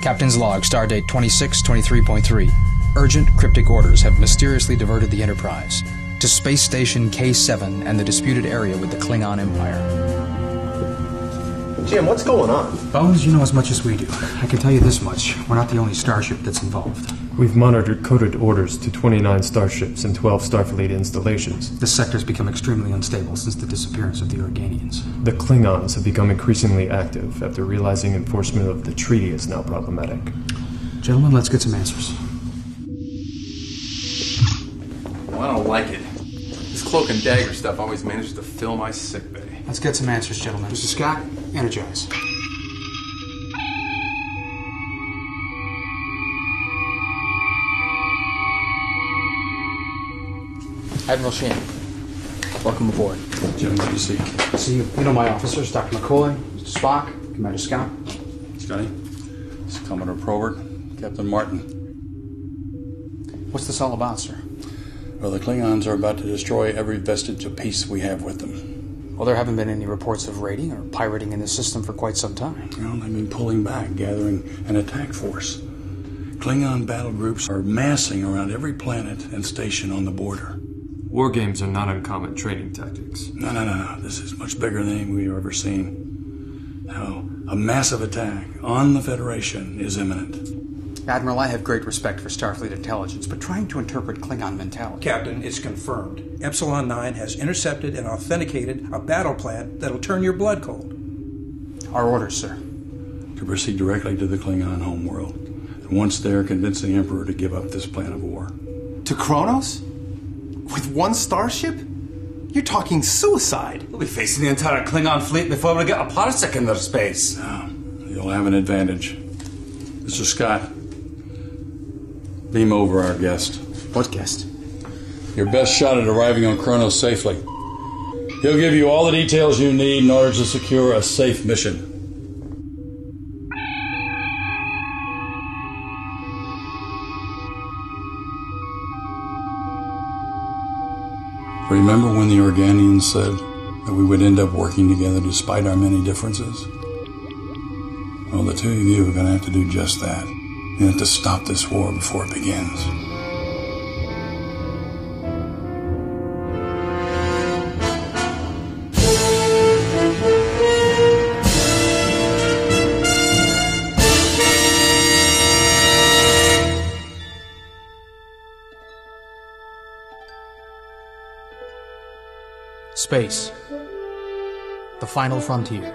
Captain's log, stardate 2623.3. Urgent cryptic orders have mysteriously diverted the Enterprise to Space Station K7 and the disputed area with the Klingon Empire. Jim, what's going on? Bones, you know as much as we do. I can tell you this much. We're not the only starship that's involved. We've monitored coded orders to 29 starships and 12 Starfleet installations. This sector's become extremely unstable since the disappearance of the Organians. The Klingons have become increasingly active after realizing enforcement of the treaty is now problematic. Gentlemen, let's get some answers. Well, I don't like it. This cloak and dagger stuff always manages to fill my sickbay. Let's get some answers, gentlemen. Mr. Scott, energize. Admiral Sheen, welcome aboard. Jim, what do you seek? See, you you know my officers, Dr. McCoy, Mr. Spock, Commander Scott. Scotty? This is Commodore Probert, Captain Martin. What's this all about, sir? Well, the Klingons are about to destroy every vestige of peace we have with them. Well, there haven't been any reports of raiding or pirating in the system for quite some time. Well, they've been pulling back, gathering an attack force. Klingon battle groups are massing around every planet and station on the border. War games are not uncommon training tactics. No, no, no, no. This is much bigger than we've ever seen. Now, a massive attack on the Federation is imminent. Admiral, I have great respect for Starfleet intelligence, but trying to interpret Klingon mentality. Captain, it's confirmed. Epsilon 9 has intercepted and authenticated a battle plan that'll turn your blood cold. Our orders, sir. To proceed directly to the Klingon homeworld. And once there, convince the Emperor to give up this plan of war. To Kronos? With one starship? You're talking suicide. We'll be facing the entire Klingon fleet before we get a parsec in their space. You'll have an advantage. Mr. Scott, beam over our guest. What guest? Your best shot at arriving on Kronos safely. He'll give you all the details you need in order to secure a safe mission. Remember when the Organians said that we would end up working together despite our many differences? Well, the two of you are going to have to do just that. You have to stop this war before it begins. Space. The final frontier.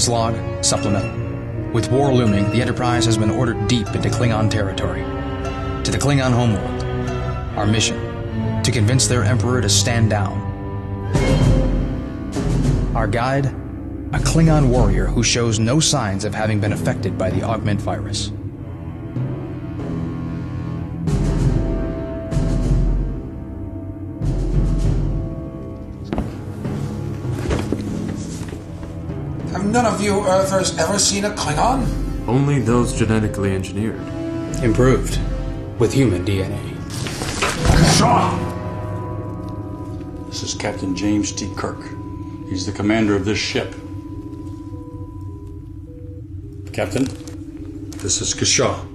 Captain's log, supplemental. With war looming, the Enterprise has been ordered deep into Klingon territory. To the Klingon homeworld. Our mission to convince their Emperor to stand down. Our guide, a Klingon warrior who shows no signs of having been affected by the augment virus. None of you Earthers ever seen a Klingon? Only those genetically engineered. Improved. With human DNA. Shaw! This is Captain James T. Kirk. He's the commander of this ship. Captain, this is Kashaw.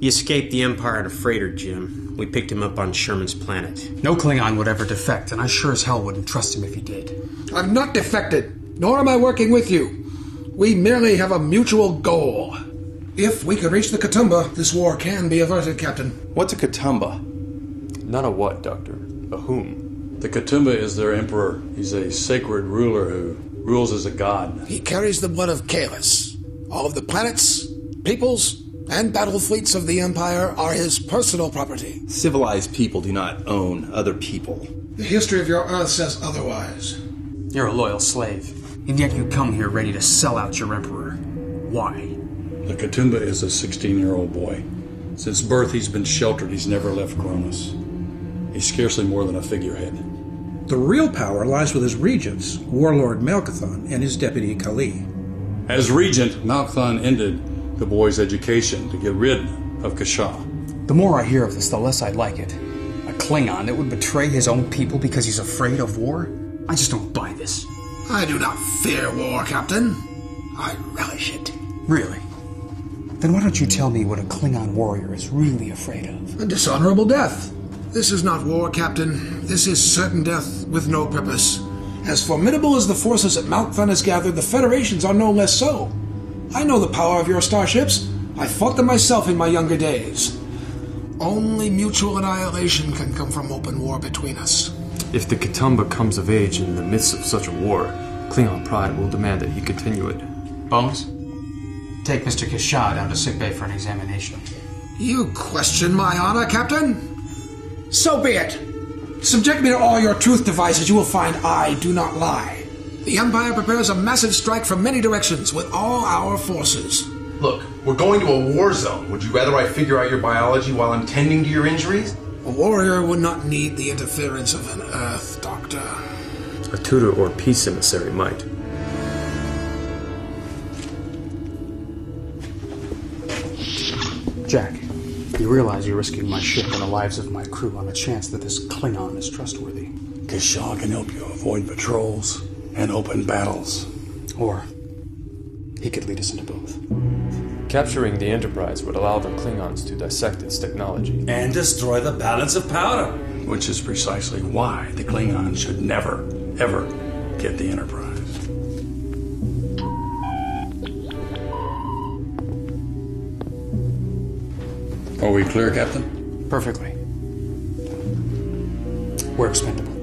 He escaped the Empire in a freighter, Jim. We picked him up on Sherman's planet. No Klingon would ever defect, and I sure as hell wouldn't trust him if he did. I'm not defected, nor am I working with you. We merely have a mutual goal. If we can reach the Kitumba, this war can be averted, Captain. What's a Kitumba? Not a what, Doctor? A whom? The Kitumba is their emperor. He's a sacred ruler who rules as a god. He carries the blood of Kahless. All of the planets, peoples, and battle fleets of the Empire are his personal property. Civilized people do not own other people. The history of your Earth says otherwise. You're a loyal slave, and yet you come here ready to sell out your emperor. Why? The Kitumba is a 16 year old boy. Since birth, he's been sheltered. He's never left Kronos. He's scarcely more than a figurehead. The real power lies with his regents, Warlord Malkathon and his deputy Kali. As regent, Malkathon ended the boy's education to get rid of Kasha. The more I hear of this, the less I like it. A Klingon that would betray his own people because he's afraid of war? I just don't buy this. I do not fear war, Captain. I relish it. Really? Then why don't you tell me what a Klingon warrior is really afraid of? A dishonorable death. This is not war, Captain. This is certain death with no purpose. As formidable as the forces at Malkathon has gathered, the Federations are no less so. I know the power of your starships. I fought them myself in my younger days. Only mutual annihilation can come from open war between us. If the Kitumba comes of age in the midst of such a war, Klingon pride will demand that he continue it. Bones? Take Mr. Kishah down to sickbay for an examination. You question my honor, Captain? So be it. Subject me to all your truth devices, you will find I do not lie. The Empire prepares a massive strike from many directions with all our forces. Look, we're going to a war zone. Would you rather I figure out your biology while I'm tending to your injuries? A warrior would not need the interference of an Earth doctor. A tutor or peace emissary might. Jack, you realize you're risking my ship and the lives of my crew on the chance that this Klingon is trustworthy. Kasha can help you avoid patrols and open battles. Or he could lead us into both. Capturing the Enterprise would allow the Klingons to dissect its technology. And destroy the balance of power. Which is precisely why the Klingons should never, ever get the Enterprise. Are we clear, Captain? Perfectly. We're expendable.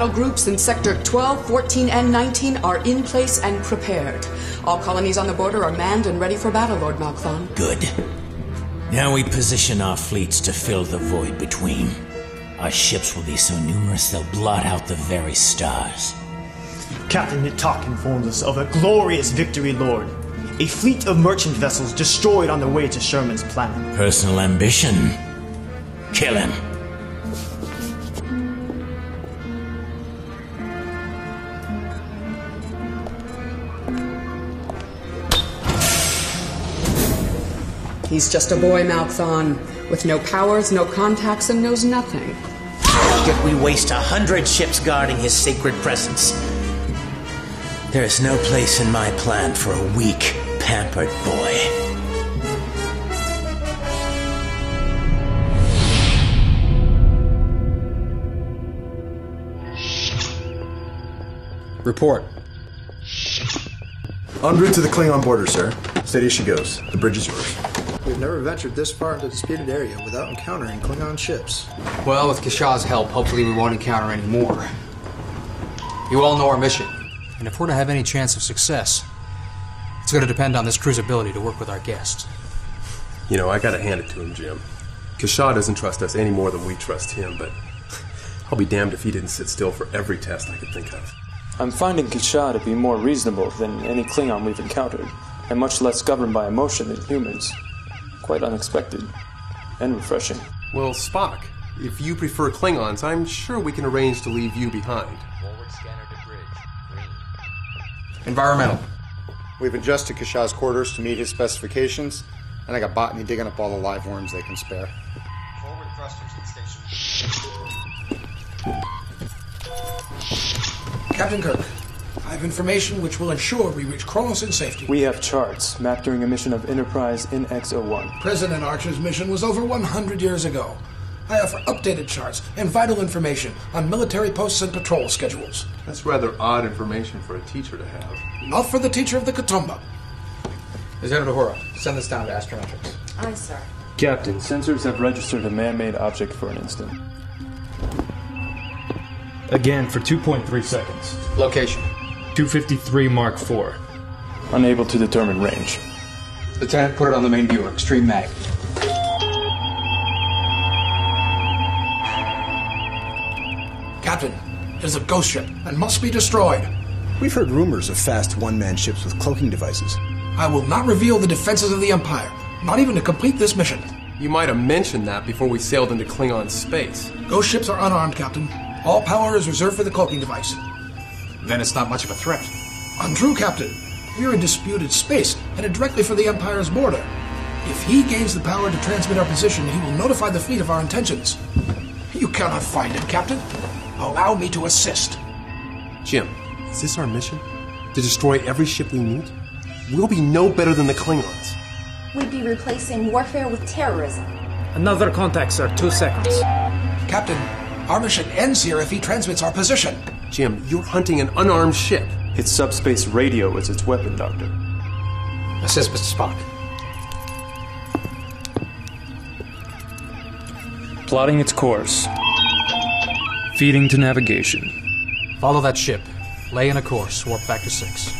Battle groups in Sector 12, 14, and 19 are in place and prepared. All colonies on the border are manned and ready for battle, Lord Malkthon. Good. Now we position our fleets to fill the void between. Our ships will be so numerous they'll blot out the very stars. Captain Nitok informs us of a glorious victory, Lord. A fleet of merchant vessels destroyed on their way to Sherman's planet. Personal ambition. Kill him. He's just a boy, Malkthon, with no powers, no contacts, and knows nothing. Yet we waste a hundred ships guarding his sacred presence. There is no place in my plan for a weak, pampered boy. Report. En route to the Klingon border, sir. Steady as she goes. The bridge is yours. We've never ventured this far into the disputed area without encountering Klingon ships. Well, with Kishah's help, hopefully we won't encounter any more. You all know our mission, and if we're to have any chance of success, it's going to depend on this crew's ability to work with our guests. You know, I gotta hand it to him, Jim. Kishah doesn't trust us any more than we trust him, but I'll be damned if he didn't sit still for every test I could think of. I'm finding Kishah to be more reasonable than any Klingon we've encountered, and much less governed by emotion than humans. Quite unexpected. And refreshing. Well, Spock, if you prefer Klingons, I'm sure we can arrange to leave you behind. Environmental. We've adjusted Kishah's quarters to meet his specifications, and I got botany digging up all the live worms they can spare. Forward thrusters at station. Captain Kirk, I have information which will ensure we reach Kronos in safety. We have charts mapped during a mission of Enterprise NX-01. President Archer's mission was over 100 years ago. I offer updated charts and vital information on military posts and patrol schedules. That's rather odd information for a teacher to have. Not for the teacher of the Kitumba. Lieutenant Uhura, send this down to Astrometrics. Aye, sir. Captain, sensors have registered a man-made object for an instant. Again for 2.3 seconds. Location. 253 Mark IV. Unable to determine range. Lieutenant, put it on the main viewer. Extreme mag. Captain, it is a ghost ship and must be destroyed. We've heard rumors of fast one man ships with cloaking devices. I will not reveal the defenses of the Empire, not even to complete this mission. You might have mentioned that before we sailed into Klingon space. Ghost ships are unarmed, Captain. All power is reserved for the cloaking device. Then it's not much of a threat. Untrue, Captain. We're in disputed space, headed directly for the Empire's border. If he gains the power to transmit our position, he will notify the fleet of our intentions. You cannot find him, Captain. Allow me to assist. Jim, is this our mission? To destroy every ship we meet? We'll be no better than the Klingons. We'd be replacing warfare with terrorism. Another contact, sir. Two seconds. Captain, our mission ends here if he transmits our position. Jim, you're hunting an unarmed ship. Its subspace radio is its weapon, Doctor. Assist Mr. Spock. Plotting its course. Feeding to navigation. Follow that ship. Lay in a course, warp factor 6.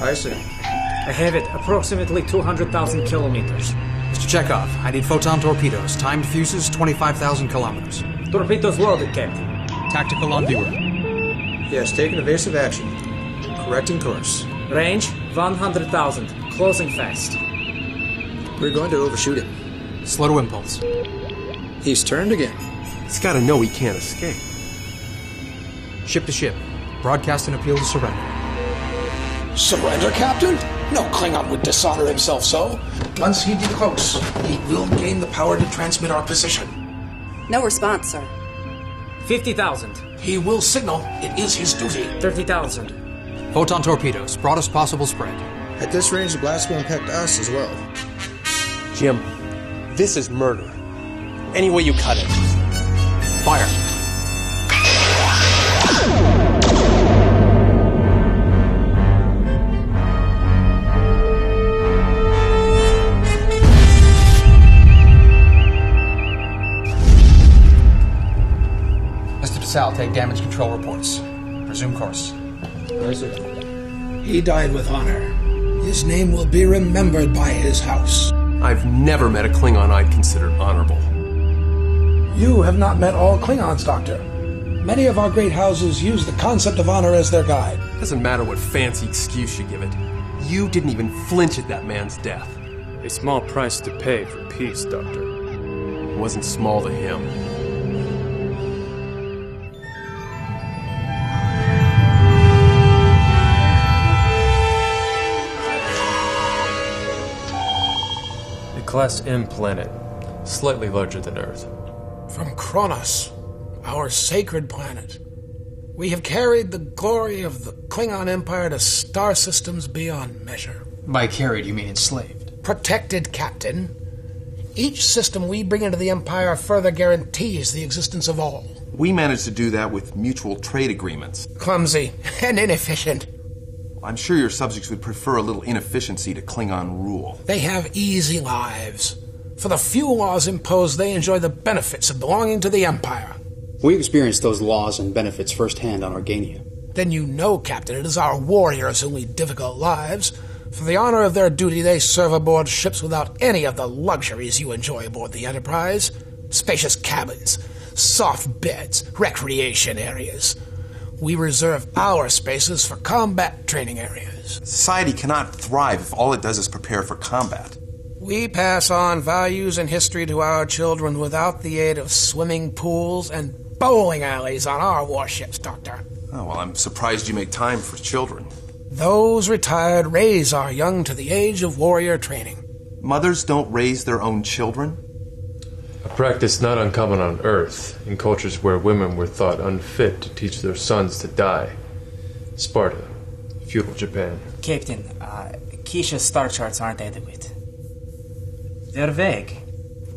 I see. I have it. Approximately 200,000 kilometers. Mr. Chekov, I need photon torpedoes. Timed fuses, 25,000 kilometers. Torpedoes loaded, Captain. Tactical on viewer. Yes, take an evasive action. Correcting course. Range 100,000. Closing fast. We're going to overshoot him. Slow to impulse. He's turned again. He's got to know he can't escape. Ship to ship. Broadcast an appeal to surrender. Surrender, Captain? No Klingon would dishonor himself so. Once he decloaks, he will gain the power to transmit our position. No response, sir. 50,000. He will signal it is his duty. 30,000. Photon torpedoes, broadest possible spread. At this range, the blast will impact us as well. Jim, this is murder. Any way you cut it. Fire. Mr. DeSalle, take damage control reports. Resume course. I see. He died with honor. His name will be remembered by his house. I've never met a Klingon I'd consider honorable. You have not met all Klingons, Doctor. Many of our great houses use the concept of honor as their guide. Doesn't matter what fancy excuse you give it. You didn't even flinch at that man's death. A small price to pay for peace, Doctor. It wasn't small to him. Class M planet, slightly larger than Earth. From Kronos, our sacred planet, we have carried the glory of the Klingon Empire to star systems beyond measure. By carried, you mean enslaved. Protected, Captain. Each system we bring into the Empire further guarantees the existence of all. We managed to do that with mutual trade agreements. Clumsy and inefficient. I'm sure your subjects would prefer a little inefficiency to Klingon rule. They have easy lives. For the few laws imposed, they enjoy the benefits of belonging to the Empire. We experienced those laws and benefits firsthand on Organia. Then you know, Captain, it is our warriors who lead difficult lives. For the honor of their duty, they serve aboard ships without any of the luxuries you enjoy aboard the Enterprise spacious cabins, soft beds, recreation areas. We reserve our spaces for combat training areas. Society cannot thrive if all it does is prepare for combat. We pass on values and history to our children without the aid of swimming pools and bowling alleys on our warships, Doctor. Oh, well, I'm surprised you make time for children. Those retired raise our young to the age of warrior training. Mothers don't raise their own children? A practice not uncommon on Earth, in cultures where women were thought unfit to teach their sons to die. Sparta, feudal Japan. Captain, uh, Keisha's star charts aren't adequate. They're vague.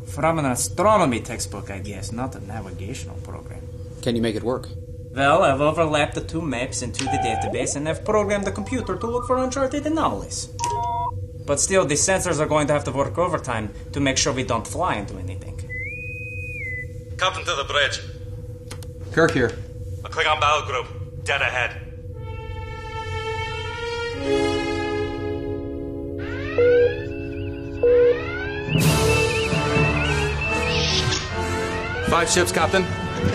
From an astronomy textbook, I guess, not a navigational program. Can you make it work? Well, I've overlapped the two maps into the database and I've programmed the computer to look for uncharted anomalies. But still, the sensors are going to have to work overtime to make sure we don't fly into anything. Captain to the bridge. Kirk here. A Klingon battle group, dead ahead. Five ships, Captain.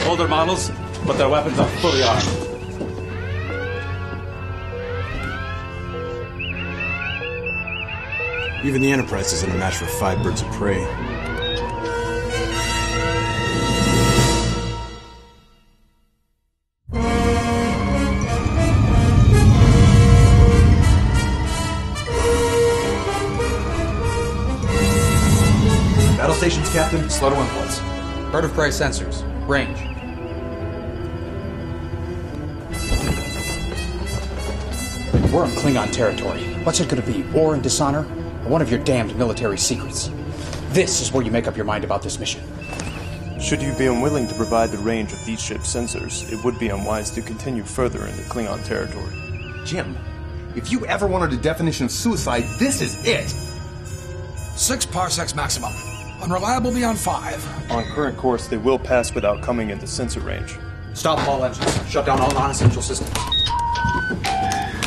Older models, but their weapons are fully armed. Even the Enterprise isn't a match for five birds of prey. Battle Captain. Slow to impulse. Bird of prey sensors. Range. We're on Klingon territory. What's it gonna be? War and dishonor? Or one of your damned military secrets? This is where you make up your mind about this mission. Should you be unwilling to provide the range of these ship's sensors, it would be unwise to continue further into Klingon territory. Jim, if you ever wanted a definition of suicide, this is it! Six parsecs maximum. Unreliable beyond five. On current course, they will pass without coming into sensor range. Stop all engines. Shut down all non-essential systems.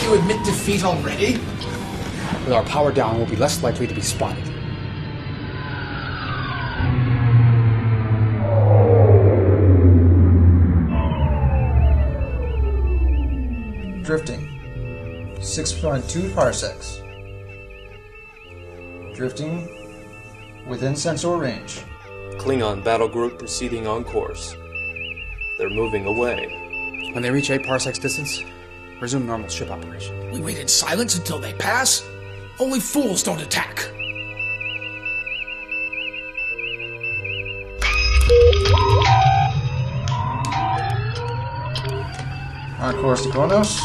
You admit defeat already? With our power down, we'll be less likely to be spotted. Drifting. 6.2 parsecs. Drifting within sensor range. Klingon battle group proceeding on course. They're moving away. When they reach 8 parsecs distance, resume normal ship operation. We wait in silence until they pass? Only fools don't attack. On course to Kronos.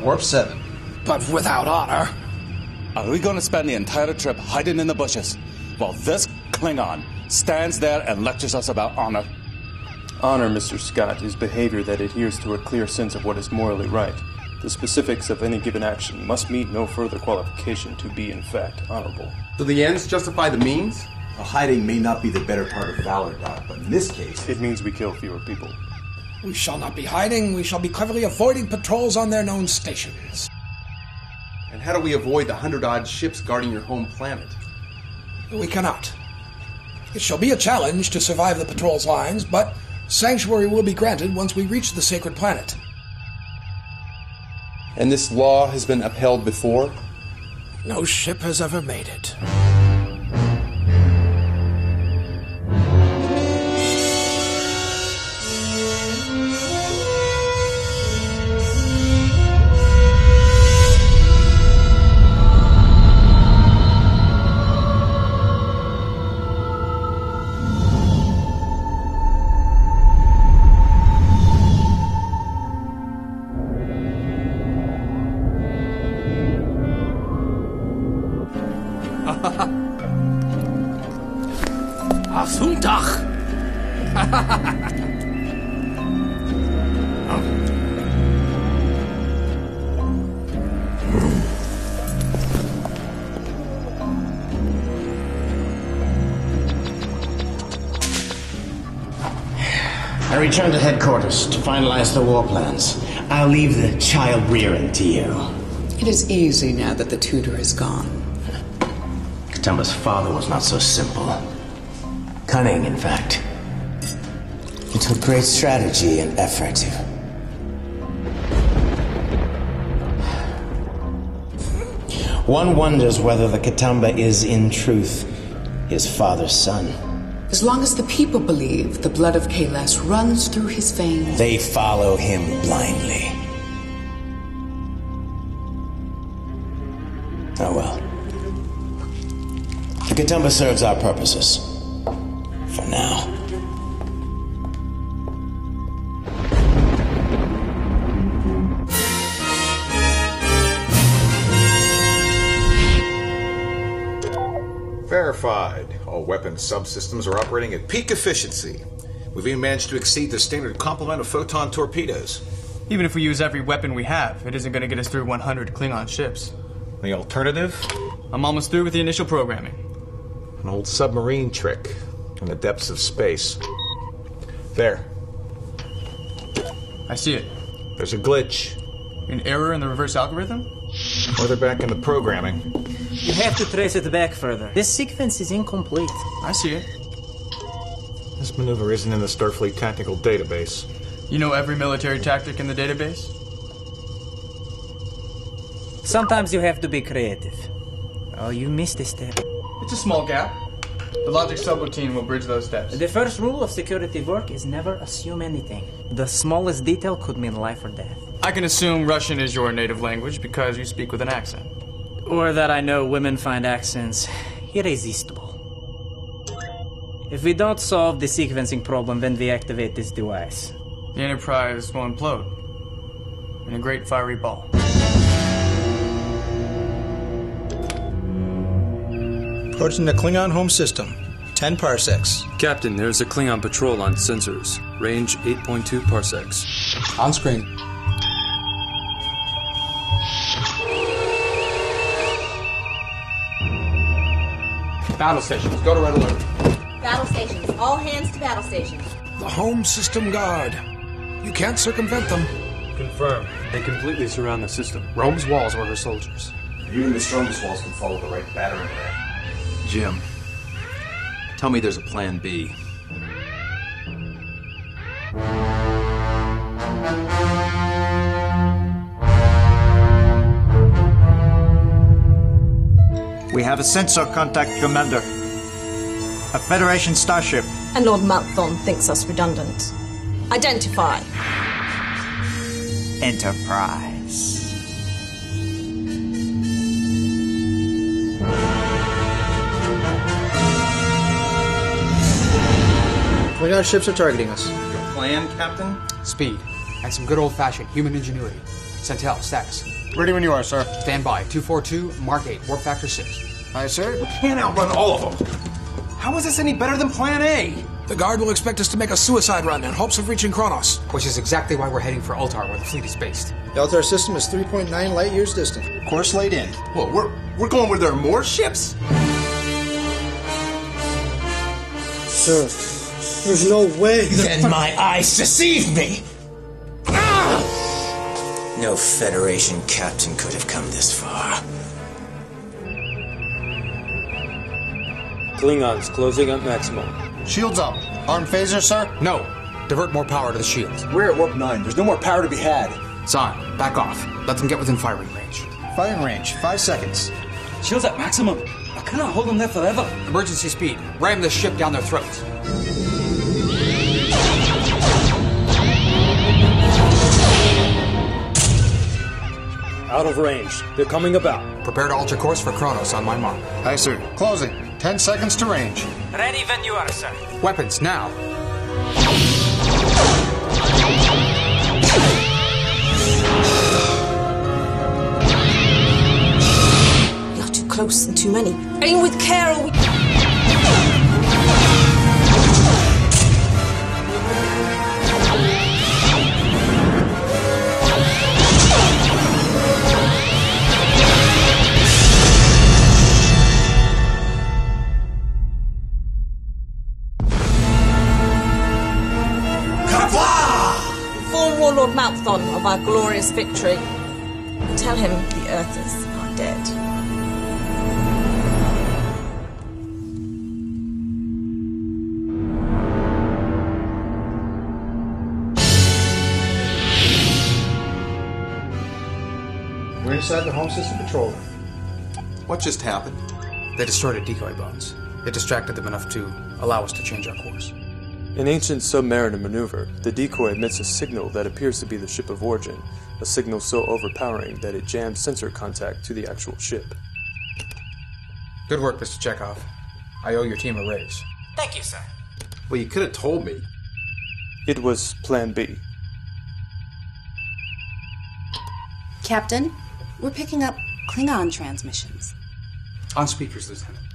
Warp 7. But without honor. Are we gonna spend the entire trip hiding in the bushes while this Klingon stands there and lectures us about honor? Honor, Mr. Scott, is behavior that adheres to a clear sense of what is morally right. The specifics of any given action must meet no further qualification to be, in fact, honorable. So the ends justify the means? A hiding may not be the better part of valor, Doc, but in this case. It means we kill fewer people. We shall not be hiding. We shall be cleverly avoiding patrols on their known stations. And how do we avoid the hundred odd ships guarding your home planet? We cannot. It shall be a challenge to survive the patrol's lines, but sanctuary will be granted once we reach the sacred planet. And this law has been upheld before? No ship has ever made it. Return to headquarters to finalize the war plans. I'll leave the child rearing to you. It is easy now that the tutor is gone. Kitumba's father was not so simple. Cunning, in fact. It took great strategy and effort. One wonders whether the Kitumba is, in truth, his father's son. As long as the people believe the blood of Kahless runs through his veins. They follow him blindly. Oh well. The Kitumba serves our purposes. Subsystems are operating at peak efficiency. We've even managed to exceed the standard complement of photon torpedoes. Even if we use every weapon we have, it isn't going to get us through 100 Klingon ships. The alternative? I'm almost through with the initial programming. An old submarine trick in the depths of space. There. I see it. There's a glitch. An error in the reverse algorithm? Or they're back in the programming. You have to trace it back further. This sequence is incomplete. I see it. This maneuver isn't in the Starfleet tactical database. You know every military tactic in the database? Sometimes you have to be creative. Oh, you missed a step. It's a small gap. The logic subroutine will bridge those steps. The first rule of security work is never assume anything. The smallest detail could mean life or death. I can assume Russian is your native language because you speak with an accent. Or that I know women find accents irresistible. If we don't solve the sequencing problem when we activate this device, The Enterprise will implode in a great fiery ball. Approaching the Klingon home system. 10 parsecs. Captain, there's a Klingon patrol on sensors. Range 8.2 parsecs. On screen. Battle stations, go to red alert. Battle stations. All hands to battle stations. The home system guard. You can't circumvent them. Confirm. They completely surround the system. Rome's walls were her soldiers. Even the strongest walls can follow the right battering ram. Jim, tell me there's a plan B. We have a sensor contact, Commander. A Federation starship. And Lord Malkthon thinks us redundant. Identify. Enterprise. Klingon ships are targeting us. Your plan, Captain? Speed. And some good old fashioned human ingenuity. Centel, status. Ready when you are, sir. Stand by. 242, Mark 8, warp factor 6. Aye, sir. We can't outrun all of them. How is this any better than Plan A? The guard will expect us to make a suicide run in hopes of reaching Kronos. Which is exactly why we're heading for Altar, where the fleet is based. The Altar system is 3.9 light years distant. Course laid in. Well, we're we're going where there are more ships. Sir, there's no way. Then my eyes deceive me. No Federation captain could have come this far. Klingons closing at maximum. Shields up. Armed phaser, sir? No. Divert more power to the shields. We're at warp 9. There's no more power to be had. Zahn, back off. Let them get within firing range. Firing range. Five seconds. Shields at maximum. I cannot hold them there forever. Emergency speed. Ram the ship down their throats. Out of range. They're coming about. Prepare to alter course for Kronos on my mark. Aye, sir. Closing. Ten seconds to range. Ready when you are, sir. Weapons, now. You're too close and too many. Aim with care or we. Warlord of our glorious victory. Tell him the Earthers are dead. We're inside the home system patrol. What just happened? They destroyed a decoy bones. It distracted them enough to allow us to change our course. In ancient submariner maneuver, the decoy emits a signal that appears to be the ship of origin, a signal so overpowering that it jams sensor contact to the actual ship. Good work, Mr. Chekov. I owe your team a raise. Thank you, sir. Well, you could have told me. It was Plan B. Captain, we're picking up Klingon transmissions. On speakers, Lieutenant.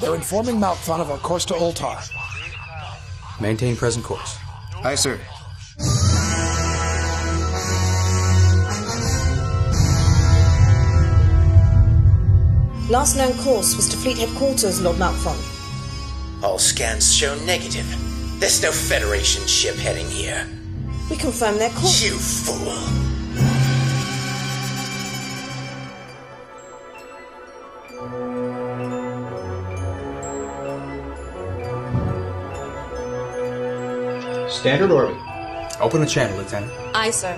They're informing Malkthon of our course to Ultar. Maintain present course. Aye, sir. Last known course was to fleet headquarters, Lord Malkthon. All scans show negative. There's no Federation ship heading here. We confirm their course. You fool! Standard orbit. Open the channel, Lieutenant. Aye, sir.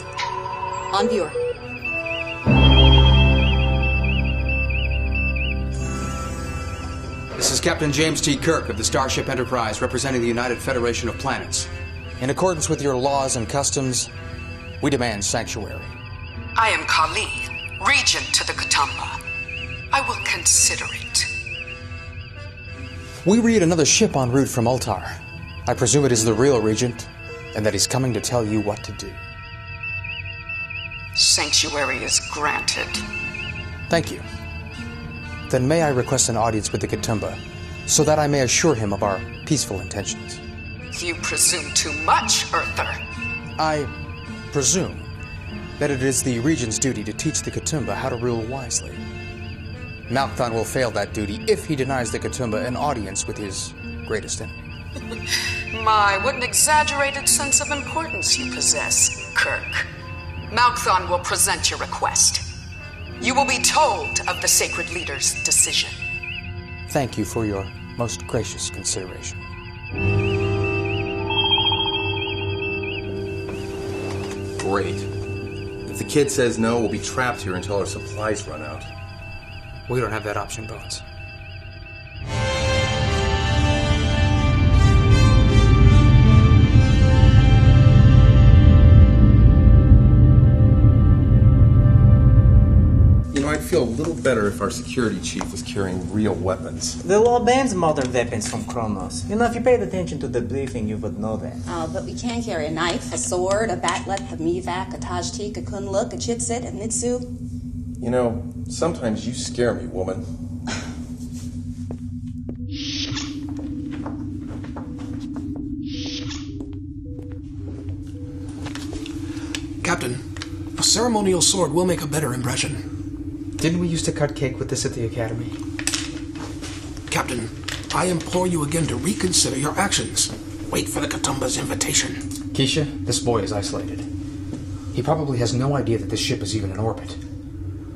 On viewer. This is Captain James T. Kirk of the Starship Enterprise, representing the United Federation of Planets. In accordance with your laws and customs, we demand sanctuary. I am Kali, regent to the Kitumba. I will consider it. We read another ship en route from Ultar. I presume it is the real regent, and that he's coming to tell you what to do. Sanctuary is granted. Thank you. Then may I request an audience with the Kitumba, so that I may assure him of our peaceful intentions? You presume too much, Earther. I presume that it is the Regent's duty to teach the Kitumba how to rule wisely. Malkthon will fail that duty if he denies the Kitumba an audience with his greatest enemy. My, what an exaggerated sense of importance you possess, Kirk. Malkthon will present your request. You will be told of the Sacred Leader's decision. Thank you for your most gracious consideration. Great. If the kid says no, we'll be trapped here until our supplies run out. We don't have that option, Bones. Feel better if our security chief was carrying real weapons. The law bans modern weapons from Kronos. You know, if you paid attention to the briefing, you would know that. Oh, but we can carry a knife, a sword, a bat'leth, a mivak, a tajtik, a kunluk, a chitsit, a nitsu. You know, sometimes you scare me, woman. Captain, a ceremonial sword will make a better impression. Didn't we used to cut cake with this at the Academy? Captain, I implore you again to reconsider your actions. Wait for the Kitumba's invitation. Keisha, this boy is isolated. He probably has no idea that this ship is even in orbit.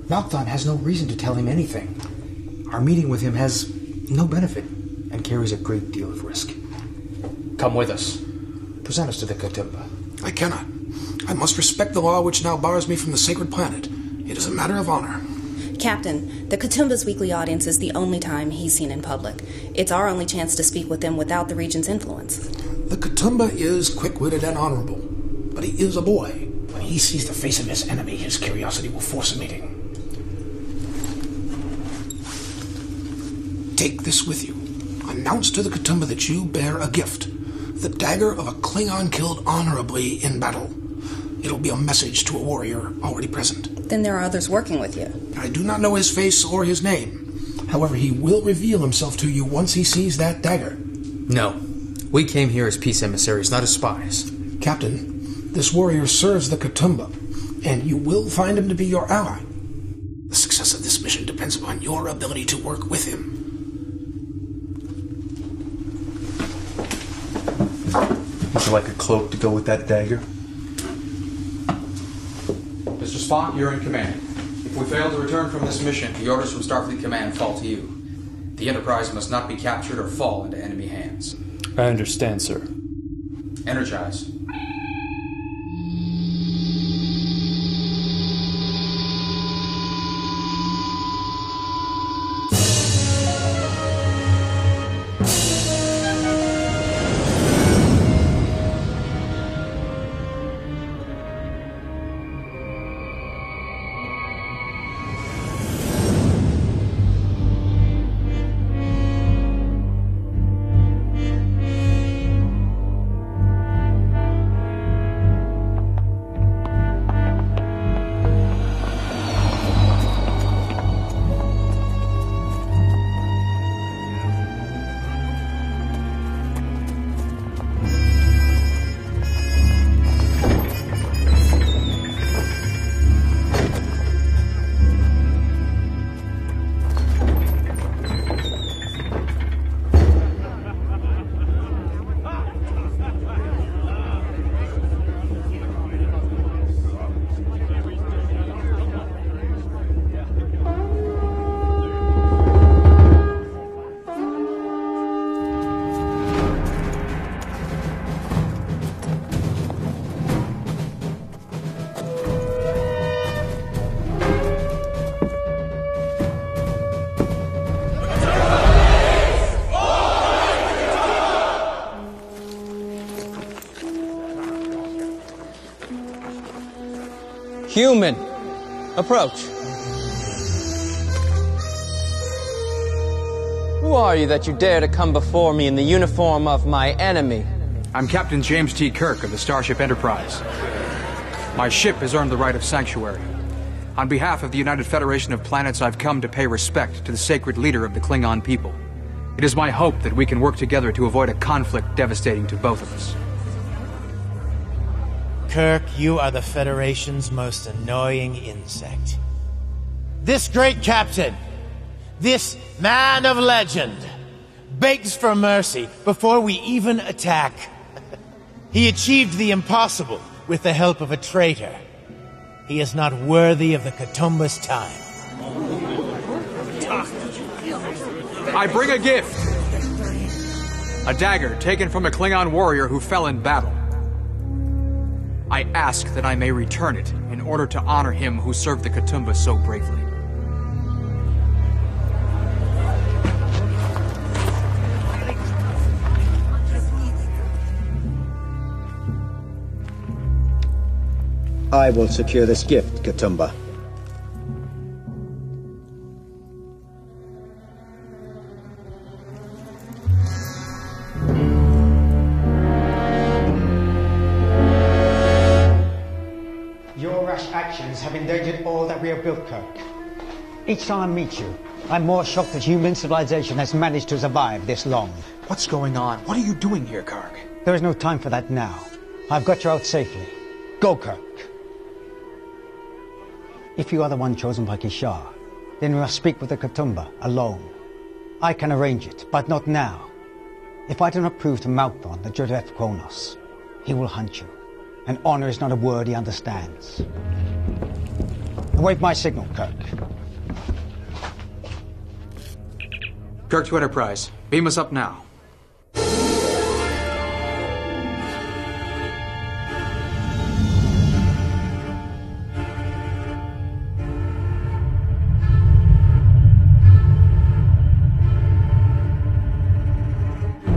Malkthon has no reason to tell him anything. Our meeting with him has no benefit and carries a great deal of risk. Come with us. Present us to the Kitumba. I cannot. I must respect the law which now bars me from the sacred planet. It is a matter of honor. Captain, the Kitumba's weekly audience is the only time he's seen in public. It's our only chance to speak with him without the Regent's influence. The Kitumba is quick witted and honorable, but he is a boy. When he sees the face of his enemy, his curiosity will force a meeting. Take this with you. Announce to the Kitumba that you bear a gift the dagger of a Klingon killed honorably in battle. It'll be a message to a warrior already present. Then there are others working with you. I do not know his face or his name. However, he will reveal himself to you once he sees that dagger. No. We came here as peace emissaries, not as spies. Captain, this warrior serves the Kitumba, and you will find him to be your ally. The success of this mission depends upon your ability to work with him. Would you like a cloak to go with that dagger? Mr. Spock, you're in command. If we fail to return from this mission, the orders from Starfleet Command fall to you. The Enterprise must not be captured or fall into enemy hands. I understand, sir. Energize. Human, approach. Who are you that you dare to come before me in the uniform of my enemy? I'm Captain James T. Kirk of the Starship Enterprise. My ship has earned the right of sanctuary. On behalf of the United Federation of Planets, I've come to pay respect to the sacred leader of the Klingon people. It is my hope that we can work together to avoid a conflict devastating to both of us. Kirk, you are the Federation's most annoying insect. This great captain, this man of legend, begs for mercy before we even attack. he achieved the impossible with the help of a traitor. He is not worthy of the Kitumba's time. I bring a gift. A dagger taken from a Klingon warrior who fell in battle. I ask that I may return it in order to honor him who served the Kitumba so bravely. I will secure this gift, Kitumba. Each time I meet you, I'm more shocked that human civilization has managed to survive this long. What's going on? What are you doing here, Kirk? There is no time for that now. I've got you out safely. Go, Kirk. If you are the one chosen by Kishar, then we must speak with the Kitumba alone. I can arrange it, but not now. If I do not prove to Malkthon that you're Def Kronos, he will hunt you. And honor is not a word he understands. Await my signal, Kirk. Kirk to Enterprise. Beam us up now.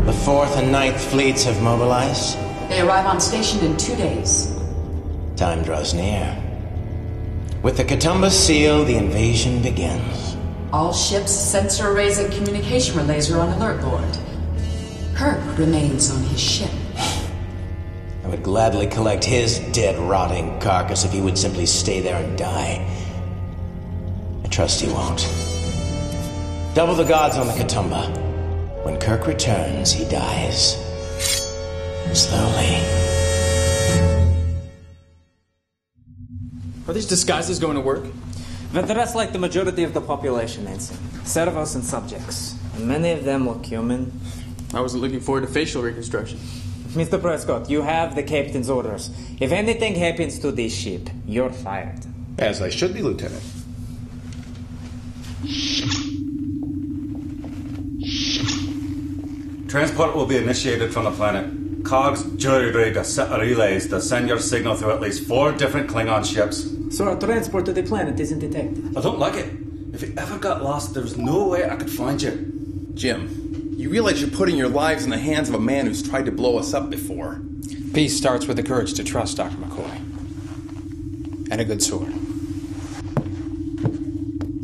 The fourth and ninth fleets have mobilized. They arrive on station in two days. Time draws near. With the Kitumba's seal, the invasion begins. All ships, sensor arrays, and communication relays are on alert, Lord. Kirk remains on his ship. I would gladly collect his dead, rotting carcass if he would simply stay there and die. I trust he won't. Double the gods on the Kitumba. When Kirk returns, he dies. Slowly. Are these disguises going to work? They're dressed like the majority of the population, Nancy. Servos and subjects. And many of them look human. I wasn't looking forward to facial reconstruction. Mr. Prescott, you have the captain's orders. If anything happens to this ship, you're fired. As I should be, Lieutenant. Transport will be initiated from the planet. Cogs, jury rig, set relays to send your signal through at least four different Klingon ships. So our transport to the planet isn't detected. I don't like it. If you ever got lost, there's no way I could find you. Jim, you realize you're putting your lives in the hands of a man who's tried to blow us up before. Peace starts with the courage to trust, Dr. McCoy. And a good sword.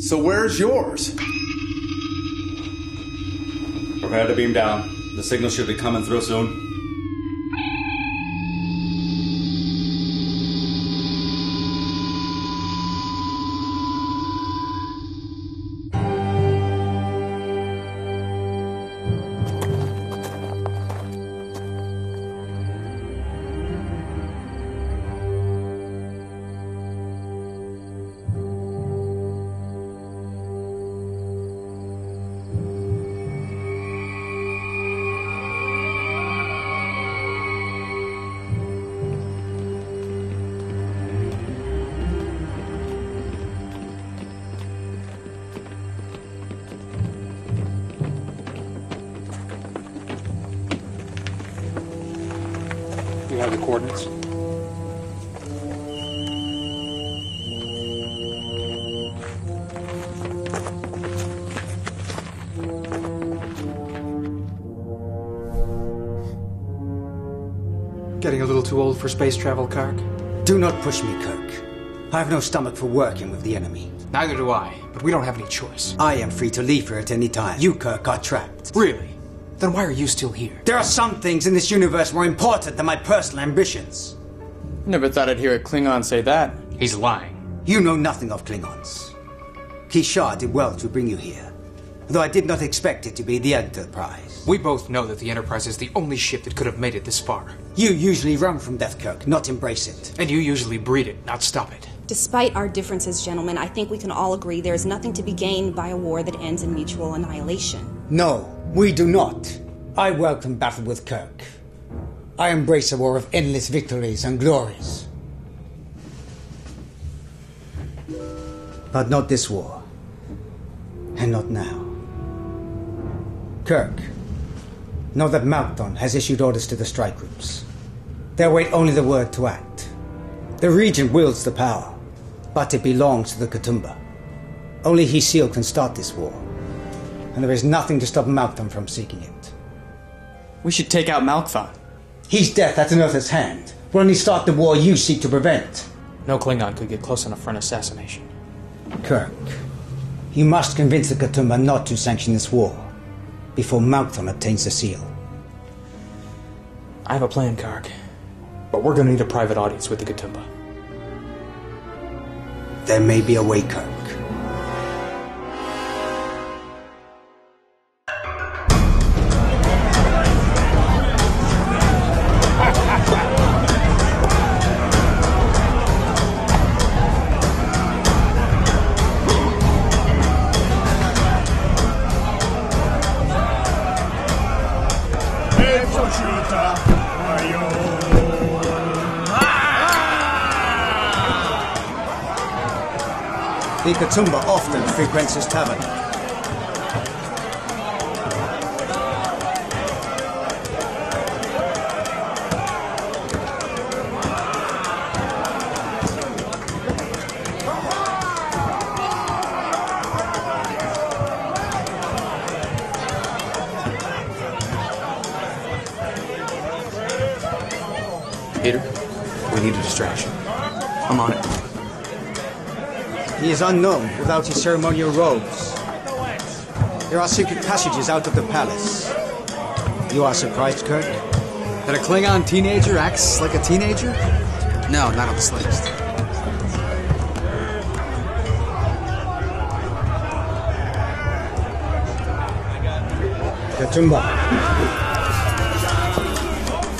So where's yours? Prepare to beam down. The signal should be coming through soon. Space travel, Kark? Do not push me, Kirk. I have no stomach for working with the enemy. Neither do I, but we don't have any choice. I am free to leave here at any time. You, Kirk, got trapped. Really? Then why are you still here? There are some things in this universe more important than my personal ambitions. Never thought I'd hear a Klingon say that. He's lying. You know nothing of Klingons. Kishar did well to bring you here, though I did not expect it to be the Enterprise. We both know that the Enterprise is the only ship that could have made it this far. You usually run from death, Kirk, not embrace it. And you usually breed it, not stop it. Despite our differences, gentlemen, I think we can all agree there is nothing to be gained by a war that ends in mutual annihilation. No, we do not. I welcome battle with Kirk. I embrace a war of endless victories and glories. But not this war. And not now. Kirk, know that Malkthon has issued orders to the strike groups. They await only the word to act. The Regent wields the power, but it belongs to the Kitumba. Only he Seal can start this war, and there is nothing to stop Malkthon from seeking it. We should take out Malkthon. His death at Unearther's hand will only start the war you seek to prevent. No Klingon could get close enough for an assassination. Kirk, you must convince the Kitumba not to sanction this war before Malkthon obtains the seal. I have a plan, Karg. But we're gonna need a private audience with the Kitumba. There may be a way, Kitumba often frequents his tavern. Is unknown without his ceremonial robes. There are secret passages out of the palace. You are surprised, Kirk? That a Klingon teenager acts like a teenager? No, not on the slightest. Kitumba.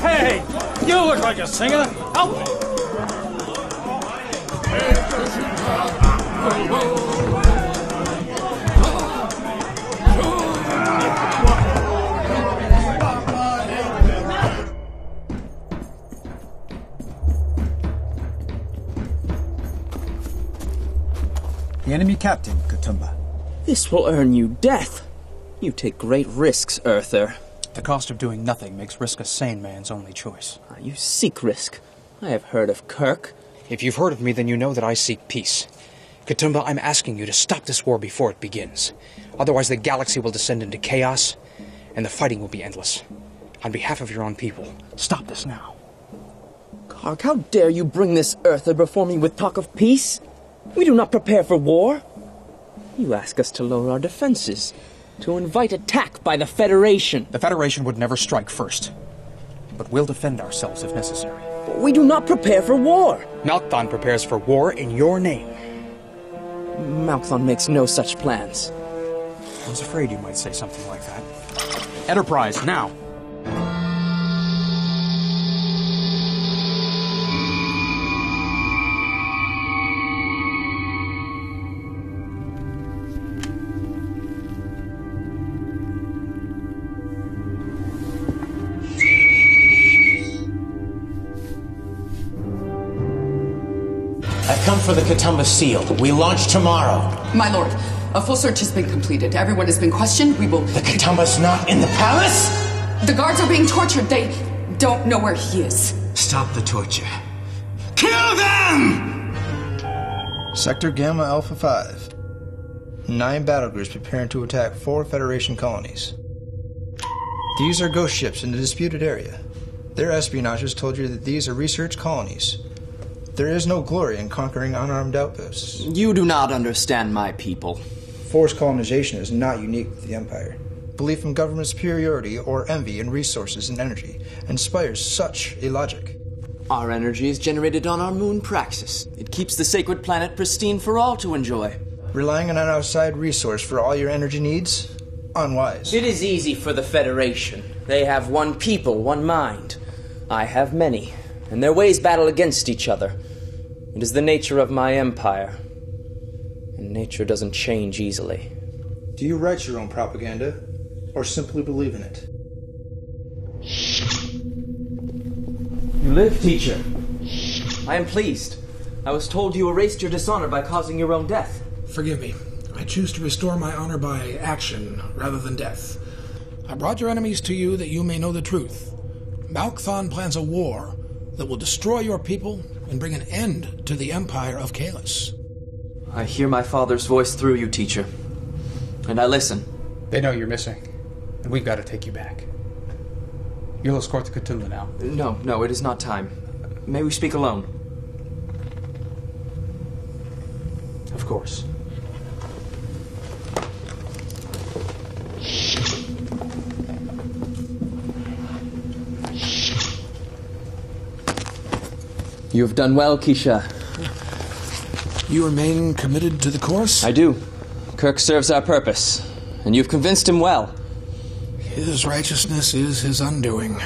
Hey, you look like a singer. Help me. The enemy captain, Kitumba. This will earn you death. You take great risks, Earther. The cost of doing nothing makes risk a sane man's only choice. Ah, You seek risk. I have heard of Kirk. If you've heard of me, then you know that I seek peace. Kitumba, I'm asking you to stop this war before it begins. Otherwise, the galaxy will descend into chaos, and the fighting will be endless. On behalf of your own people, stop this now. Karg, how dare you bring this Earther before me with talk of peace? We do not prepare for war. You ask us to lower our defenses, to invite attack by the Federation. The Federation would never strike first, but we'll defend ourselves if necessary. But we do not prepare for war. Malkthon prepares for war in your name. Malkthon makes no such plans. I was afraid you might say something like that. Enterprise, now! I've the Kitumba seal. We launch tomorrow. My lord, a full search has been completed. Everyone has been questioned. We will. The Kitumba's not in the palace? The guards are being tortured. They don't know where he is. Stop the torture. Kill them! Sector Gamma Alpha 5. Nine battle groups preparing to attack four Federation colonies. These are ghost ships in the disputed area. Their espionage has told you that these are research colonies. There is no glory in conquering unarmed outposts. You do not understand my people. Forced colonization is not unique to the Empire. Belief in government superiority or envy in resources and energy inspires such a logic. Our energy is generated on our moon Praxis. It keeps the sacred planet pristine for all to enjoy. Relying on an outside resource for all your energy needs? Unwise. It is easy for the Federation. They have one people, one mind. I have many, and their ways battle against each other. It is the nature of my empire. And nature doesn't change easily. Do you write your own propaganda, or simply believe in it? You live, teacher. I am pleased. I was told you erased your dishonor by causing your own death. Forgive me. I choose to restore my honor by action rather than death. I brought your enemies to you that you may know the truth. Malkthon plans a war that will destroy your people and bring an end to the empire of Kahless. I hear my father's voice through you, teacher. And I listen. They know you're missing, and we've got to take you back. You'll escort the Kitumba now. No, no, it is not time. May we speak alone? Of course. You have done well, Keisha. You remain committed to the course? I do. Kirk serves our purpose, and you've convinced him well. His righteousness is his undoing.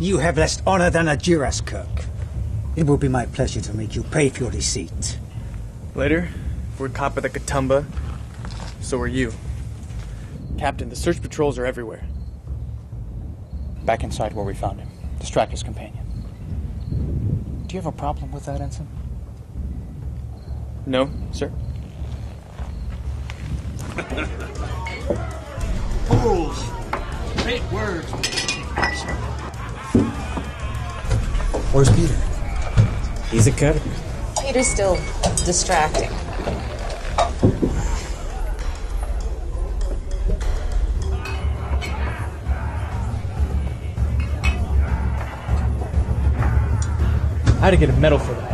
You have less honor than a Duras, Kirk. It will be my pleasure to make you pay for your deceit. Later, we're caught by the Kitumba. So are you. Captain, the search patrols are everywhere. Back inside where we found him. Distract his companion. Do you have a problem with that, Ensign? No, sir. Fools! Great words. Where's Peter? He's a Kirk. Peter's still distracting. Had to get a medal for that.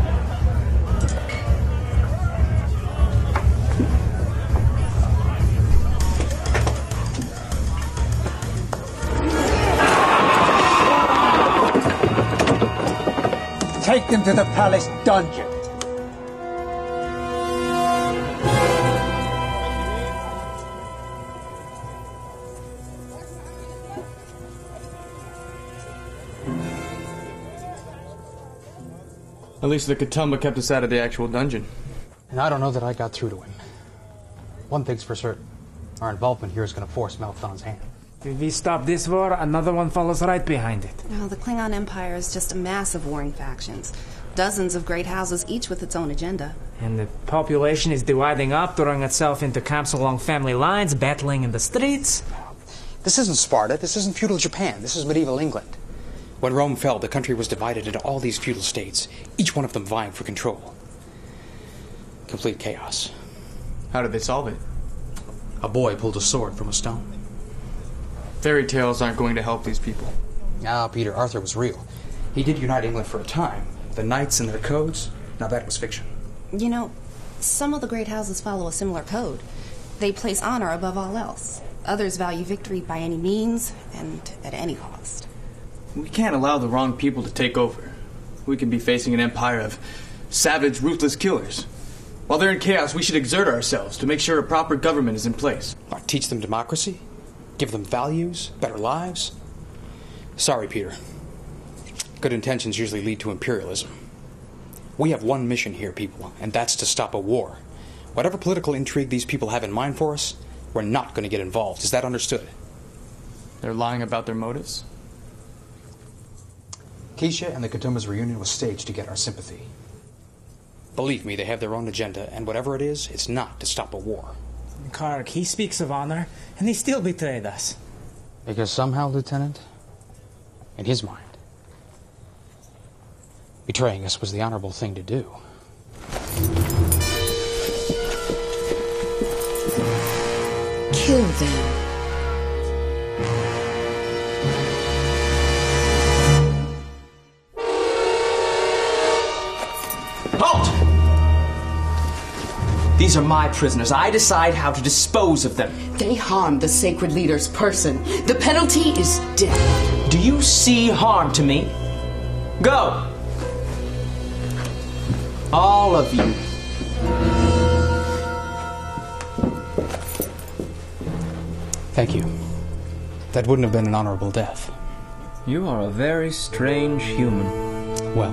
Take them to the palace dungeon. At least the Kitumba kept us out of the actual dungeon. And I don't know that I got through to him. One thing's for certain. Our involvement here is going to force Malkthon's hand. If we stop this war, another one follows right behind it. No, the Klingon Empire is just a mass of warring factions. Dozens of great houses, each with its own agenda. And the population is dividing up, throwing itself into camps along family lines, battling in the streets. This isn't Sparta. This isn't feudal Japan. This is medieval England. When Rome fell, the country was divided into all these feudal states, each one of them vying for control. Complete chaos. How did they solve it? A boy pulled a sword from a stone. Fairy tales aren't going to help these people. Ah, Peter, Arthur was real. He did unite England for a time. The knights and their codes, now that was fiction. You know, some of the great houses follow a similar code. They place honor above all else. Others value victory by any means and at any cost. We can't allow the wrong people to take over. We could be facing an empire of savage, ruthless killers. While they're in chaos, we should exert ourselves to make sure a proper government is in place. Teach them democracy? Give them values? Better lives? Sorry, Peter. Good intentions usually lead to imperialism. We have one mission here, people, and that's to stop a war. Whatever political intrigue these people have in mind for us, we're not going to get involved. Is that understood? They're lying about their motives? Keisha and the Kitumba's reunion was staged to get our sympathy. Believe me, they have their own agenda, and whatever it is, it's not to stop a war. Kark, he speaks of honor, and he still betrayed us. Because somehow, Lieutenant, in his mind, betraying us was the honorable thing to do. Kill them. These are my prisoners. I decide how to dispose of them. They harm the sacred leader's person. The penalty is death. Do you see harm to me? Go! All of you. Thank you. That wouldn't have been an honorable death. You are a very strange human. Well,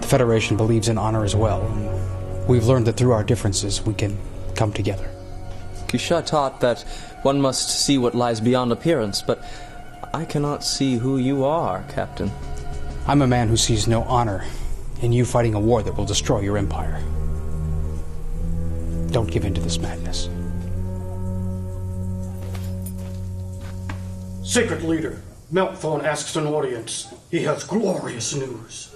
the Federation believes in honor as well, and we've learned that through our differences we can come together. Kisha taught that one must see what lies beyond appearance, but I cannot see who you are, Captain. I'm a man who sees no honor in you fighting a war that will destroy your empire. Don't give in to this madness. Sacred leader, Malkthon asks an audience. He has glorious news.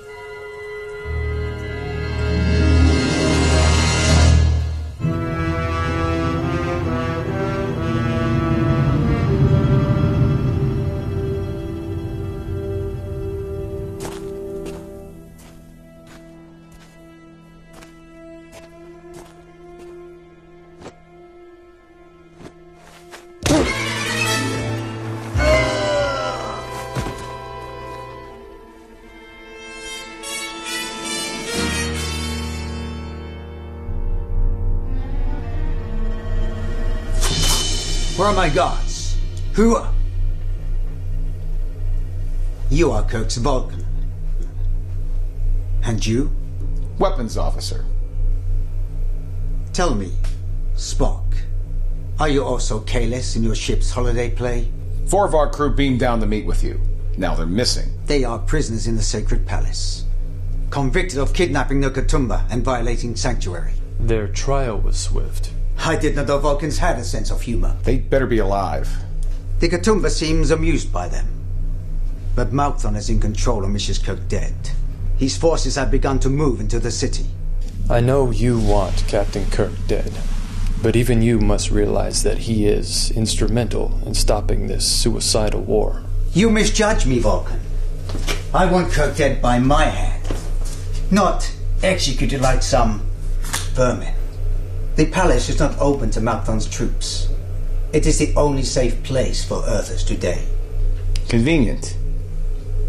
Are my guards? Who are... You are Kirk's Vulcan. And you? Weapons officer. Tell me, Spock, are you also Kahless in your ship's holiday play? Four of our crew beamed down to meet with you. Now they're missing. They are prisoners in the Sacred Palace. Convicted of kidnapping the Kitumba and violating Sanctuary. Their trial was swift. I did not know Vulcans had a sense of humor. They'd better be alive. The Kitumba seems amused by them. But Malkthon is in control and wishes Kirk dead. His forces have begun to move into the city. I know you want Captain Kirk dead, but even you must realize that he is instrumental in stopping this suicidal war. You misjudge me, Vulcan. I want Kirk dead by my hand, not executed like some vermin. The palace is not open to Malkthon's troops. It is the only safe place for Earthers today. Convenient.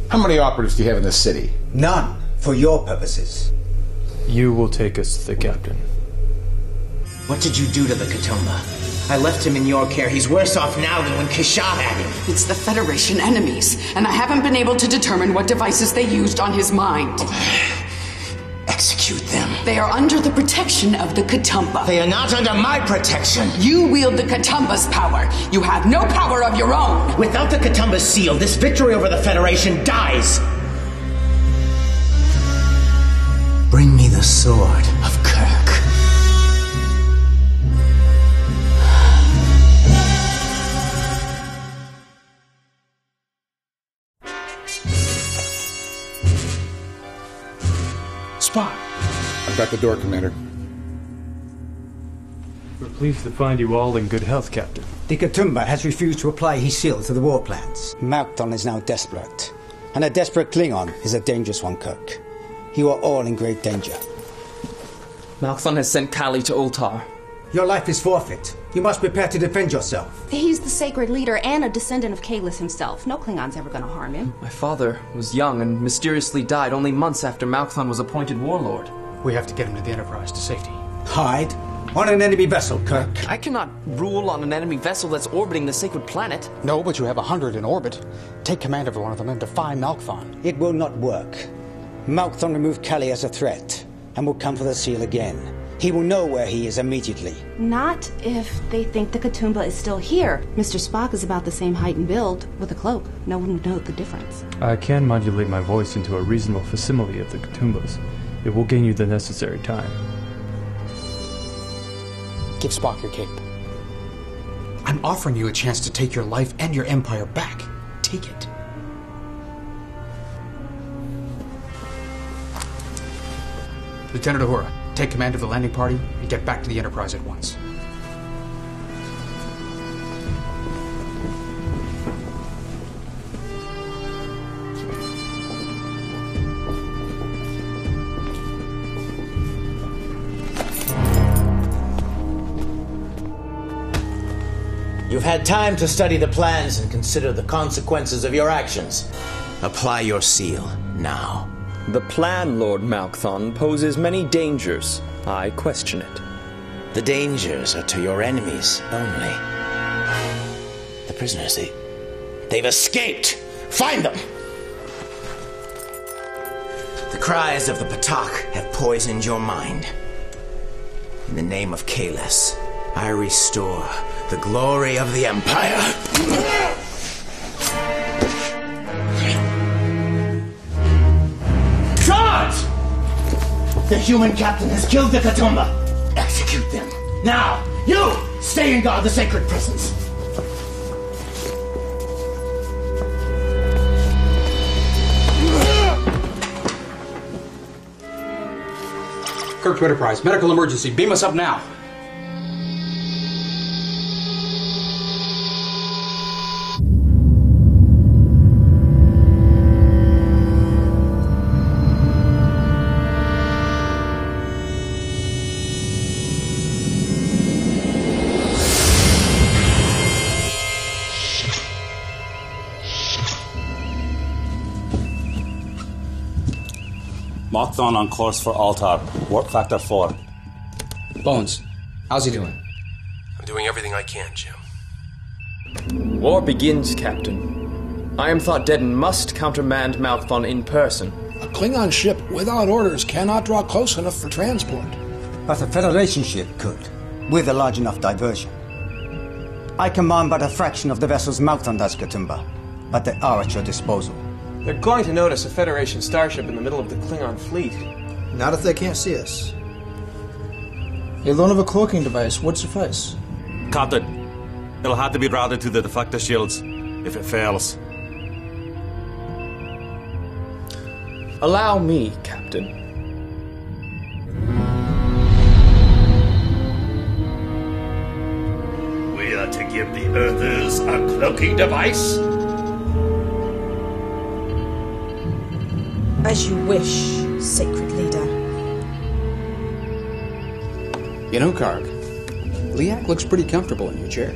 How many operatives do you have in this city? None, for your purposes. You will take us to the captain. What did you do to the Kitumba? I left him in your care. He's worse off now than when Kisha had him. It's the Federation enemies, and I haven't been able to determine what devices they used on his mind. Execute them. They are under the protection of the Kitumba. They are not under my protection. You wield the Kitumba's power. You have no power of your own. Without the Kitumba's seal, this victory over the Federation dies. Bring me the sword of I've the door, Commander. We're pleased to find you all in good health, Captain. The Kitumba has refused to apply his seal to the war plans. Malkthon is now desperate. And a desperate Klingon is a dangerous one, Kirk. You are all in great danger. Malkthon has sent Kali to Ultar. Your life is forfeit. You must prepare to defend yourself. He's the sacred leader and a descendant of Kahless himself. No Klingon's ever gonna harm him. My father was young and mysteriously died only months after Malkthon was appointed warlord. We have to get him to the Enterprise to safety. Hide on an enemy vessel, Kirk. I cannot rule on an enemy vessel that's orbiting the sacred planet. No, but you have a hundred in orbit. Take command of one of them and defy Malkthon. It will not work. Malkthon removed Kali as a threat and will come for the seal again. He will know where he is immediately. Not if they think the Kitumba is still here. Mr. Spock is about the same height and build with a cloak. No one would know the difference. I can modulate my voice into a reasonable facsimile of the Kitumba's. It will gain you the necessary time. Give Spock your cape. I'm offering you a chance to take your life and your empire back. Take it. Lieutenant Uhura, take command of the landing party and get back to the Enterprise at once. You've had time to study the plans and consider the consequences of your actions. Apply your seal now. The plan, Lord Malkthon, poses many dangers. I question it. The dangers are to your enemies only. The prisoners, they, they've escaped! Find them! The cries of the Patak have poisoned your mind. In the name of Kahless, I restore the glory of the Empire. Charge! The human captain has killed the Kitumba. Execute them. Now, you stay and guard the sacred presence. Kirk to Enterprise, medical emergency. Beam us up now. Malkthon on course for Altar. Warp factor 4. Bones, how's he doing? I'm doing everything I can, Jim. War begins, Captain. I am thought dead and must countermand Malkthon in person. A Klingon ship without orders cannot draw close enough for transport. But a Federation ship could, with a large enough diversion. I command but a fraction of the vessels Malkthon does, Kitumba, but they are at your disposal. They're going to notice a Federation starship in the middle of the Klingon fleet. Not if they can't see us. A loan of a cloaking device would suffice. Captain, it'll have to be routed to the deflector shields. If it fails, Allow me, Captain. We are to give the Earthers a cloaking device? As you wish, sacred leader. You know, Karg, Liak looks pretty comfortable in your chair.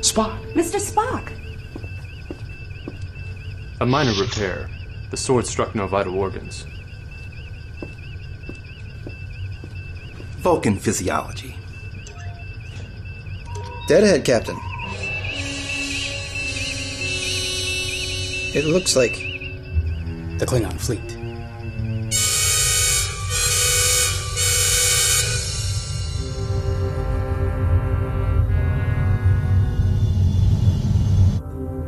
Spock. Mr. Spock! A minor repair. The sword struck no vital organs. Vulcan physiology. Dead ahead, Captain. It looks like The Klingon fleet.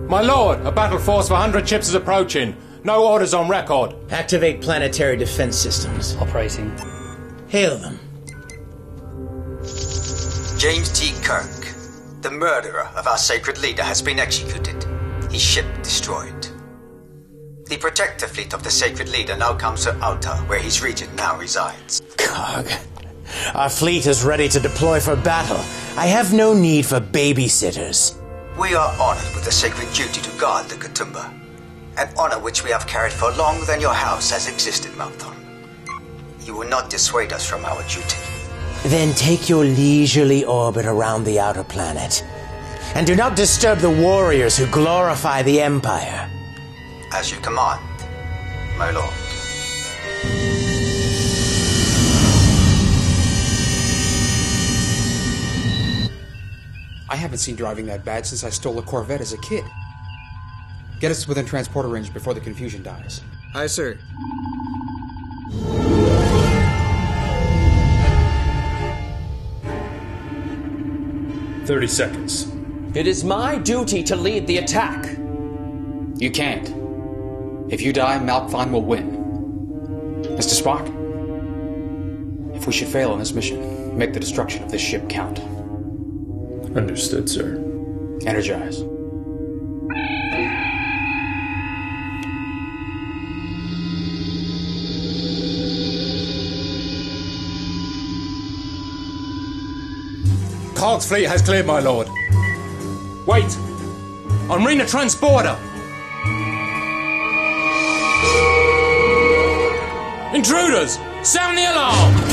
My lord, a battle force of 100 ships is approaching. No orders on record. Activate planetary defense systems. Operating. Hail them. James T. Kirk, the murderer of our sacred leader, has been executed. His ship destroyed. The protector fleet of the sacred leader now comes to Alta, where his regent now resides. Cog. Our fleet is ready to deploy for battle. I have no need for babysitters. We are honored with the sacred duty to guard the Kitumba, an honor which we have carried for longer than your house has existed, Malkthon. You will not dissuade us from our duty. Then take your leisurely orbit around the outer planet. And do not disturb the warriors who glorify the Empire. As you command, my lord. I haven't seen driving that bad since I stole a Corvette as a kid. Get us within transporter range before the confusion dies. Aye, sir. Thirty seconds. It is my duty to lead the attack. You can't. If you die, Malkthon will win. Mr. Spock, if we should fail on this mission, make the destruction of this ship count. Understood, sir. Energize. Cog's fleet has cleared, my lord. Wait! On Rena Transporter! Intruders! Sound the alarm!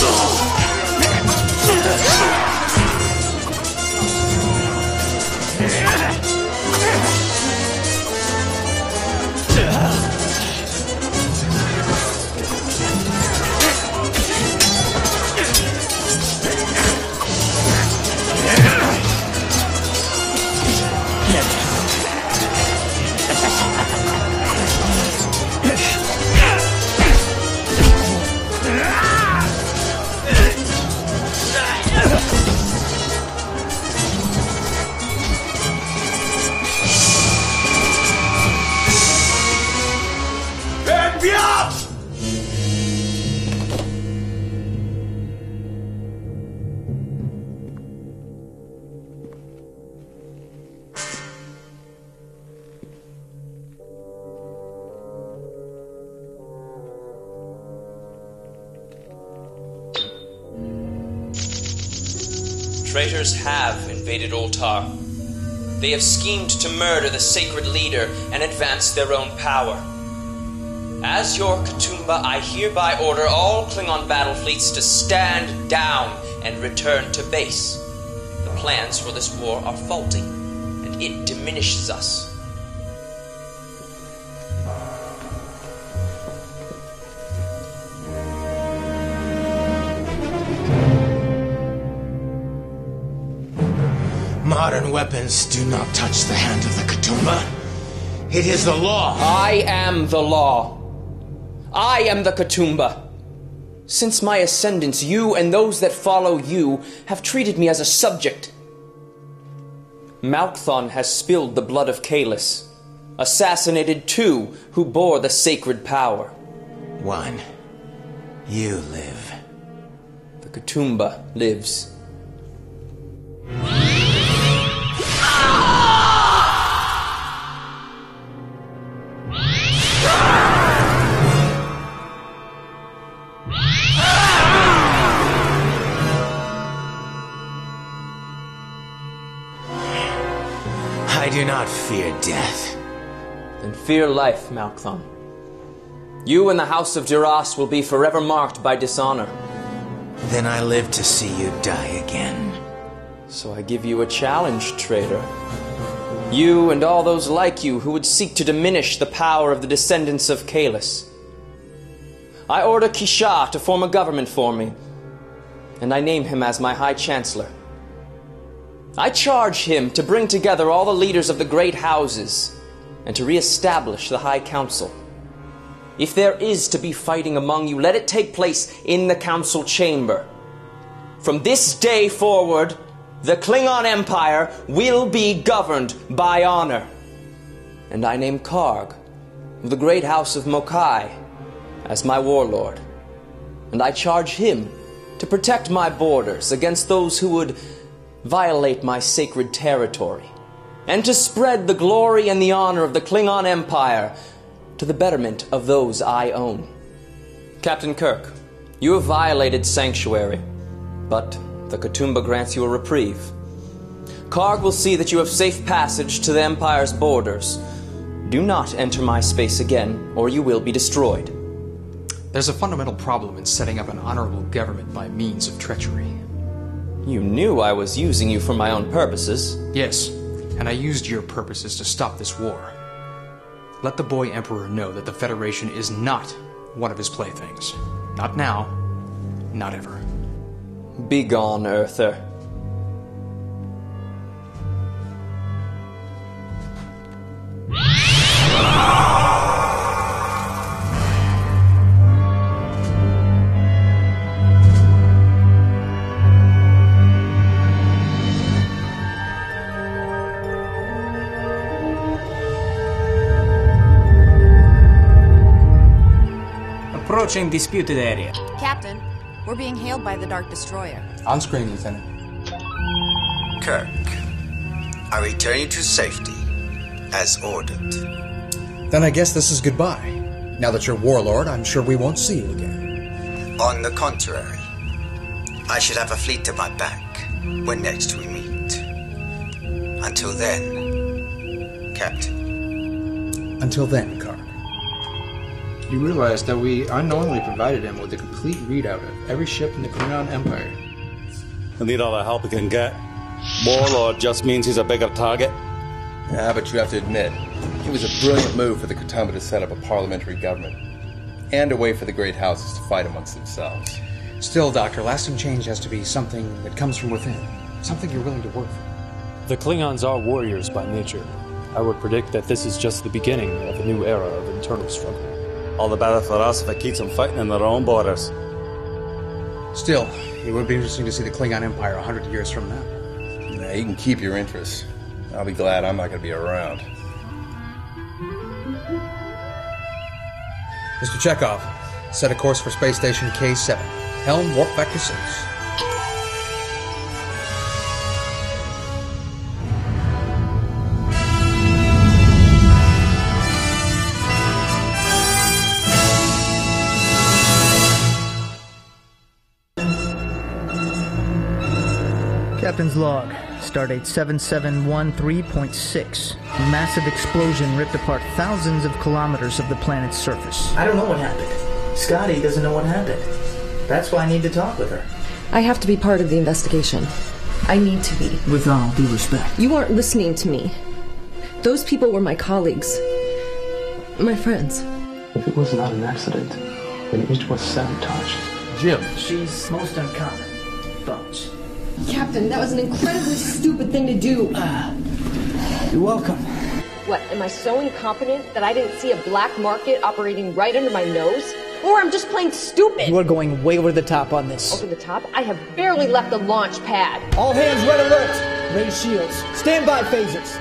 Back Ultar. They have schemed to murder the sacred leader and advance their own power. As your Kitumba, I hereby order all Klingon battle fleets to stand down and return to base. The plans for this war are faulty, and it diminishes us. Modern weapons do not touch the hand of the Kitumba. It is the law. I am the law. I am the Kitumba. Since my ascendance, you and those that follow you have treated me as a subject. Malkthon has spilled the blood of Kahless, assassinated two who bore the sacred power. One. You live. The Kitumba lives. I do not fear death. Then fear life, Malkthon. You and the House of Duras will be forever marked by dishonor. Then I live to see you die again. So I give you a challenge, traitor. You and all those like you who would seek to diminish the power of the descendants of Kahless. I order Kisha to form a government for me, and I name him as my High Chancellor. I charge him to bring together all the leaders of the great houses and to re-establish the High Council. If there is to be fighting among you, let it take place in the council chamber. From this day forward, the Klingon Empire will be governed by honor. And I name Karg of the great house of Mokai as my warlord. And I charge him to protect my borders against those who would violate my sacred territory, and to spread the glory and the honor of the Klingon Empire to the betterment of those I own. Captain Kirk, you have violated Sanctuary, but the Kitumba grants you a reprieve. Karg will see that you have safe passage to the Empire's borders. Do not enter my space again, or you will be destroyed. There's a fundamental problem in setting up an honorable government by means of treachery. You knew I was using you for my own purposes. Yes, and I used your purposes to stop this war. Let the boy Emperor know that the Federation is not one of his playthings. Not now, not ever. Begone, Earther. Approaching disputed area. Captain, we're being hailed by the Dark Destroyer. On screen, Lieutenant. Kirk, I return you to safety, as ordered. Then I guess this is goodbye. Now that you're Warlord, I'm sure we won't see you again. On the contrary, I should have a fleet to my back when next we meet. Until then, Captain. Until then, Karg. You realize that we unknowingly provided him with a complete readout of every ship in the Klingon Empire. He'll need all the help he can get. Warlord just means he's a bigger target. Yeah, but you have to admit, it was a brilliant move for the Kitumba to set up a parliamentary government. And a way for the great houses to fight amongst themselves. Still, Doctor, lasting change has to be something that comes from within. Something you're willing to work for. The Klingons are warriors by nature. I would predict that this is just the beginning of a new era of internal struggle. All the better for us if it keeps them fighting in their own borders. Still, it would be interesting to see the Klingon Empire a hundred years from now. Now, you can keep your interest. I'll be glad I'm not going to be around. Mr. Chekov, set a course for space station K7. Helm warp vector 6. Captain's log. Stardate 7713.6. Massive explosion ripped apart thousands of kilometers of the planet's surface. I don't know what happened. Scotty doesn't know what happened. That's why I need to talk with her. I have to be part of the investigation. I need to be. With all due respect. You aren't listening to me. Those people were my colleagues. My friends. If it was not an accident, then it was sabotage. Jim. She's most uncommon. Bones. Captain, that was an incredibly stupid thing to do. Uh, you're welcome. What, am I so incompetent that I didn't see a black market operating right under my nose? Or I'm just plain stupid? You are going way over the top on this. Over the top? I have barely left the launch pad. All hands red alert! Raise shields. Stand by phasers.